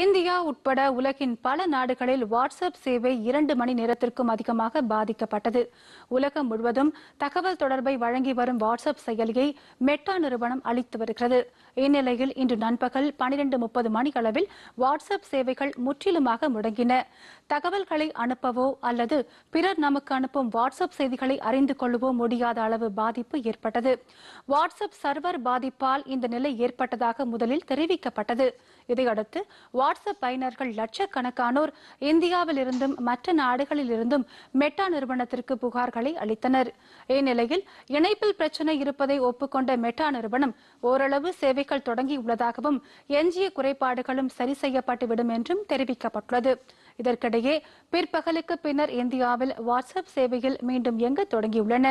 India உட்பட உலகின் பல நாடுகளில் வாட்ஸ்அப் சேவை இரண்டு மணி நேரத்திற்கும் அதிகமாக பாதிக்கப்பட்டது. உலகம் முழுவதும் தகவல் தொடர்பை வழங்கி வரும் வாட்ஸ்அப் செயலியை மெட்டா நிறுவனம் அளித்து வருகிறது. இந்நிலையில் இன்று நண்பகல் பனிரெண்டு முப்பது மணியளவில் வாட்ஸ்அப் சேவைகள் முற்றிலுமாக முடங்கின. தகவல்களை அனுப்பவோ அல்லது பிறர் நமக்கு அனுப்பும் வாட்ஸ்அப் செய்திகளை அறிந்து கொள்ளவோ முடியாத அளவு பாதிப்பு ஏற்பட்டது. வாட்ஸ்அப் சர்வர் பாதிப்பால் இந்த நிலை ஏற்பட்டதாக முதலில் தெரிவிக்கப்பட்டது. இதையடுத்து வாட்ஸ்அப் பயனர்கள் லட்சக்கணக்கானோர் இந்தியாவில் இருந்தும் மற்ற நாடுகளில் இருந்தும் மெட்டா நிறுவனத்திற்கு புகார்களை அளித்தனர். இந்நிலையில் இணைப்பில் பிரச்சனை இருப்பதை ஒப்புக்கொண்ட மெட்டா நிறுவனம் ஓரளவு சேவைகள் தொடங்கியுள்ளதாகவும் எஞ்சிய குறைபாடுகளும் சரி செய்யப்பட்டுவிடும் என்றும் தெரிவிக்கப்பட்டுள்ளது. இதற்கிடையே பிற்பகலுக்கு பின்னர் இந்தியாவில் வாட்ஸ்அப் சேவையில் மீண்டும் இயங்க தொடங்கியுள்ளன.